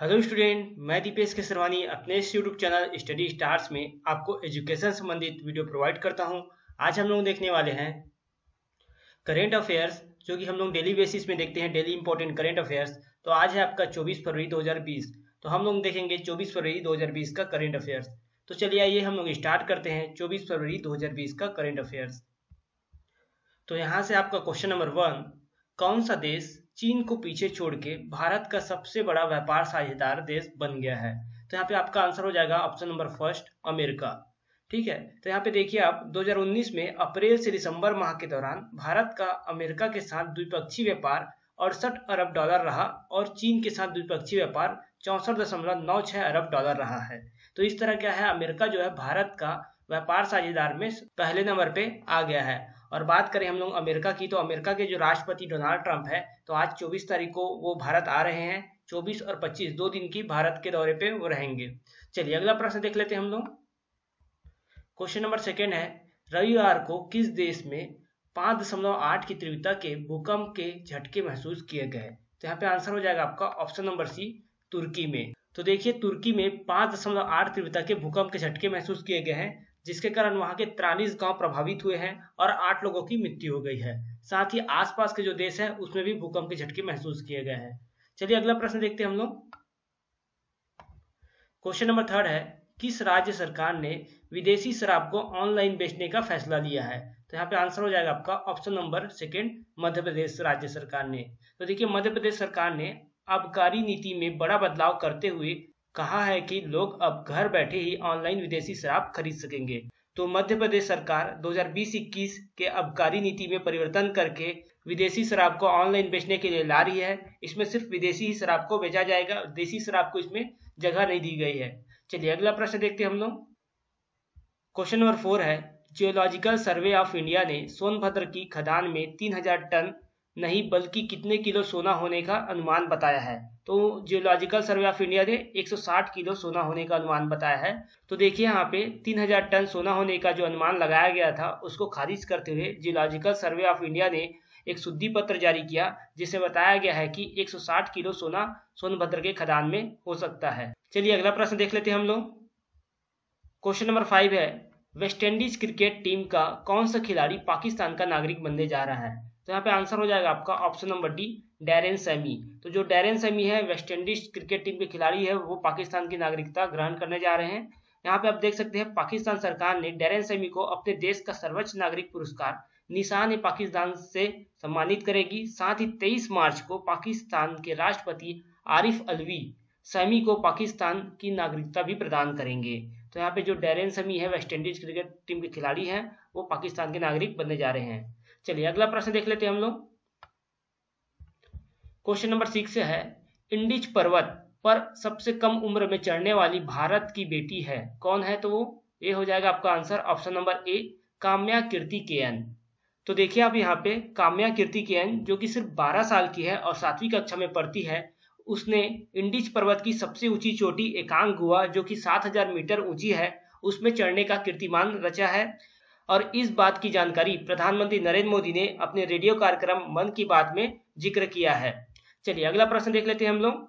Hello student, मैं दीपेश केसरवानी अपने इस यूट्यूब चैनल स्टडी स्टार्स में आपको एजुकेशन संबंधित वीडियो प्रोवाइड करता हूँ। आज हम लोग देखने वाले हैं करेंट अफेयर्स, जो कि हम लोग डेली बेसिस में देखते हैं, डेली इंपॉर्टेंट करेंट अफेयर्स। तो आज है आपका 24 फरवरी 2020 तो हम लोग देखेंगे 24 फरवरी 2020 का करेंट अफेयर्स। तो चलिए आइए, हम लोग स्टार्ट करते हैं 24 फरवरी 2020 का करेंट अफेयर्स। तो यहाँ से आपका क्वेश्चन नंबर वन, कौन सा देश चीन को पीछे छोड़ के भारत का सबसे बड़ा व्यापार साझेदार देश बन गया है। तो यहाँ पे आपका आंसर हो जाएगा ऑप्शन नंबर फ़र्स्ट, अमेरिका। ठीक है? तो यहाँ पे देखिए आप 2019 में अप्रैल से दिसंबर माह के दौरान भारत का अमेरिका के साथ द्विपक्षीय व्यापार अड़सठ अरब डॉलर रहा और चीन के साथ द्विपक्षीय व्यापार चौसठ दशमलव नौ छह अरब डॉलर रहा है। तो इस तरह क्या है? अमेरिका जो है भारत का व्यापार साझेदार में पहले नंबर पे आ गया है। और बात करें हम लोग अमेरिका की तो अमेरिका के जो राष्ट्रपति डोनाल्ड ट्रंप है तो आज 24 तारीख को वो भारत आ रहे हैं 24 और 25 दो दिन की भारत के दौरे पे वो रहेंगे। चलिए, अगला प्रश्न देख लेते हैं हम लोग। क्वेश्चन नंबर सेकेंड है, रविवार को किस देश में पाँच दशमलव आठ की तीव्रता के भूकंप के झटके महसूस किए गए? तो यहाँ पे आंसर हो जाएगा आपका ऑप्शन नंबर सी, तुर्की में। तो देखिए, तुर्की में पाँच दशमलव आठ तीव्रता के भूकंप के झटके महसूस किए गए हैं। जिसके कारण वहाँ के त्रालीस गाँव प्रभावित हुए हैं और आठ लोगों की मृत्यु हो गई है। साथ ही आसपास के जो देश है, उसमें भी भूकंप के झटके महसूस किए गए हैं। चलिए अगला प्रश्न देखते हैं हम लोग। क्वेश्चन नंबर थर्ड है, किस राज्य सरकार ने विदेशी शराब को ऑनलाइन बेचने का फैसला लिया है? तो यहाँ पे आंसर हो जाएगा आपका option number second, Madhya Pradesh राज्य सरकार ने। तो देखिए, मध्य प्रदेश सरकार ने आबकारी नीति में बड़ा बदलाव करते हुए कहा है कि लोग अब घर बैठे ही ऑनलाइन विदेशी शराब खरीद सकेंगे। तो मध्य प्रदेश सरकार 2020-21 के अबकारी नीति में परिवर्तन करके विदेशी शराब को ऑनलाइन बेचने के लिए ला रही है। इसमें सिर्फ़ विदेशी ही शराब को बेचा जाएगा देसी शराब को इसमें जगह नहीं दी गई है। चलिए अगला प्रश्न देखते हैं हम लोग। क्वेश्चन नंबर फोर है, जियोलॉजिकल सर्वे ऑफ़ इंडिया ने सोनभद्र की खदान में 3000 टन नहीं, बल्कि कितने किलो सोना होने का अनुमान बताया है। तो जियोलॉजिकल सर्वे ऑफ़ इंडिया ने 160 किलो सोना होने का अनुमान बताया है। तो देखिए यहाँ पे 3000 टन सोना होने का जो अनुमान लगाया गया था, उसको खारिज करते हुए जियोलॉजिकल सर्वे ऑफ़ इंडिया ने एक शुद्धि पत्र जारी किया, जिसे बताया गया है कि 160 किलो सोना सोनभद्र के खदान में हो सकता है। चलिए अगला प्रश्न देख लेते हैं हम लोग। क्वेश्चन नंबर फाइव है वेस्टइंडीज क्रिकेट टीम का कौन सा खिलाड़ी पाकिस्तान का नागरिक बनने जा रहा है? तो यहाँ पे आंसर हो जाएगा आपका option number D, Darren Sammy. तो जो डेरेन सैमी है, वेस्ट इंडीज क्रिकेट टीम के खिलाड़ी है, वो पाकिस्तान की नागरिकता ग्रहण करने जा रहे हैं। यहाँ पे आप देख सकते हैं, पाकिस्तान सरकार ने डेरेन सैमी को अपने देश का सर्वोच्च नागरिक पुरस्कार निशान पाकिस्तान से सम्मानित करेगी। साथ ही 23 मार्च को पाकिस्तान के राष्ट्रपति आरिफ अलवी सैमी को पाकिस्तान की नागरिकता भी प्रदान करेंगे। तो यहाँ पे जो डेरेन समी है, वेस्ट इंडीज क्रिकेट टीम के खिलाड़ी हैं, वो पाकिस्तान के नागरिक बनने जा रहे हैं। चलिए, अगला प्रश्न देख लेते हैं हम लोग। क्वेश्चन नंबर सिक्स है, इंडिज पर्वत पर सबसे कम उम्र में चढ़ने वाली भारत की बेटी है। कौन है तो वो? ये हो जाएगा आपका answer option number A Kamya Karthikeyan. तो देखिए आप यहाँ पे, काम्या कीर्ति के एन, जो कि सिर्फ़ 12 साल की है और सातवीं कक्षा में पढ़ती है, उसने इंडिज पर्वत की सबसे ऊँची चोटी एकांग गुआ जो कि 7000 मीटर ऊँची है, उसमें चढ़ने का कीर्तिमान रचा है। और इस बात की जानकारी प्रधानमंत्री नरेंद्र मोदी ने अपने रेडियो कार्यक्रम मन की बात में ज़िक्र किया है। चलिए, अगला प्रश्न देख लेते हैं हम लोग।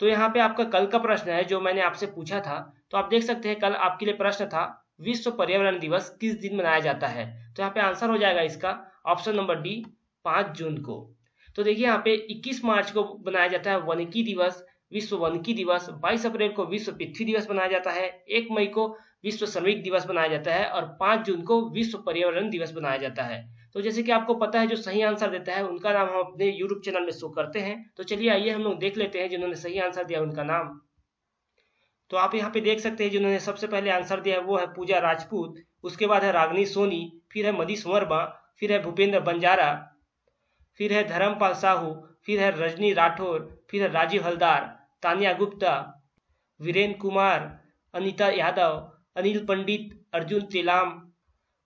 तो यहाँ पे आपका कल का प्रश्न है, जो मैंने आपसे पूछा था। तो आप देख सकते हैं, कल आपके लिए प्रश्न था, विश्व पर्यावरण दिवस किस दिन मनाया जाता है? तो यहाँ पे आंसर हो जाएगा इसका ऑप्शन नंबर डी, पाँच जून को। तो देखिए, यहाँ पे 21 मार्च को मनाया जाता है, वनिकी दिवस, विश्व वनिकी दिवस। 22 अप्रैल को विश्व पृथ्वी दिवस मनाया जाता है, एक मई को विश्व श्रमिक दिवस मनाया जाता है और पाँच जून को विश्व पर्यावरण दिवस मनाया जाता है। तो जैसे कि आपको पता है जो सही आंसर देता है, उनका नाम हम अपने यूट्यूब चैनल में शो करते हैं। तो चलिए आइए, हम लोग देख लेते हैं जिन्होंने सही आंसर दिया उनका नाम। तो आप यहाँ पे देख सकते हैं जिन्होंने सबसे पहले आंसर दिया है वो है पूजा राजपूत, उसके बाद है रागनी सोनी, फिर है मदीश वर्मा, फिर है भूपेंद्र बंजारा, फिर है धर्मपाल साहू, फिर है रजनी राठौर, फिर है राजीव हलदार, तानिया गुप्ता, वीरेंद्र कुमार, अनिता यादव अनिल पंडित, अर्जुन चेलाम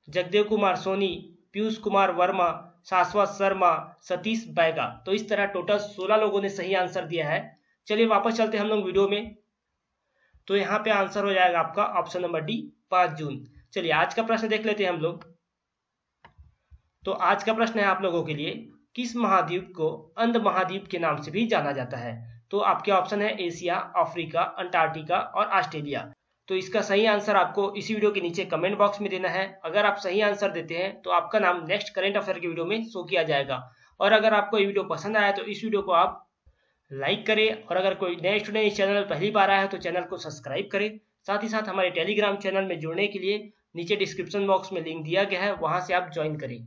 जगदेव कुमार सोनी, पीयूष कुमार वर्मा शाश्वत शर्मा, सतीश बैगा। तो इस तरह टोटल 16 लोगों ने सही आंसर दिया है। चलिए वापस चलते हम लोग वीडियो में। तो यहाँ पे आंसर हो जाएगा आपका ऑप्शन नंबर डी पाँच जून। चलिए आज का प्रश्न देख लेते हैं हम लोग। तो आज का प्रश्न है आप लोगों के लिए, किस महाद्वीप को अंध महाद्वीप के नाम से भी जाना जाता है? तो आपके ऑप्शन है एशिया, अफ्रीका, अंटार्कटिका और ऑस्ट्रेलिया। तो इसका सही आंसर आपको इसी वीडियो के नीचे कमेंट बॉक्स में देना है। अगर आप सही आंसर देते हैं तो आपका नाम नेक्स्ट करेंट अफेयर की वीडियो में शो किया जाएगा। और अगर आपको ये वीडियो पसंद आया तो इस वीडियो को आप लाइक करें। और अगर कोई नए स्टूडेंट इस चैनल पहली बार आया है तो चैनल को सब्सक्राइब करें। साथ ही साथ हमारे टेलीग्राम चैनल में जुड़ने के लिए नीचे डिस्क्रिप्शन बॉक्स में लिंक दिया गया है, वहाँ से आप ज्वाइन करें।